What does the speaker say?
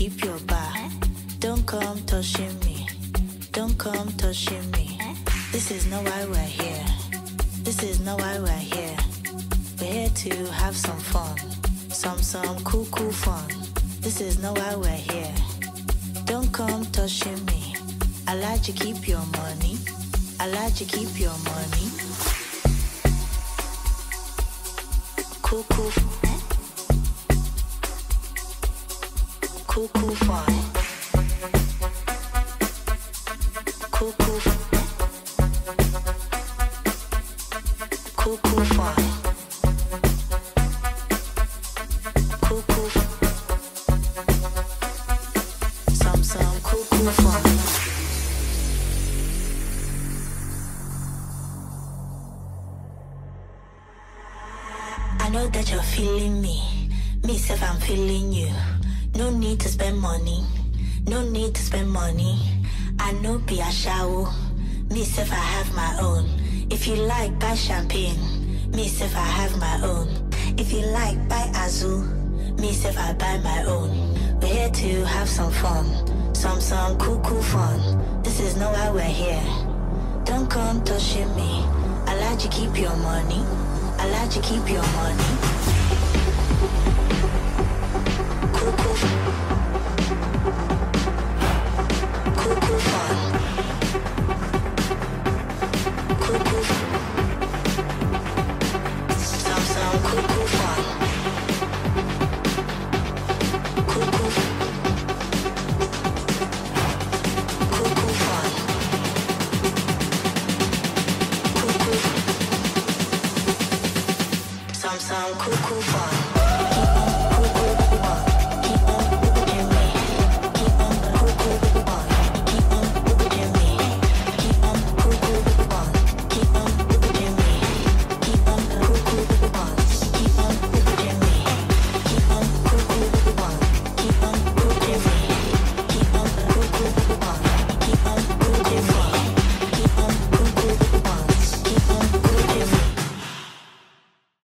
keep your bar. Don't come touching me. Don't come. Touching me. This is not why we're here. This is not why we're here. We're here to have some fun. Some some koo koo fun. This is not why we're here. Don't come touching me. I like to keep your money. I like to keep your money. Cool cool. Koo koo fun. I know that you're feeling me. Miss if I'm feeling you. No need to spend money. No need to spend money. I know be a shower. Me if I have my own. If you like, buy champagne. Me if I have my own. If you like, buy Azul. Me if I buy my own. We're here to have some fun. Some, some koo, koo fun. This is not why we're here. Don't come touching me. I like to keep your money. I like to keep your money. sound cool.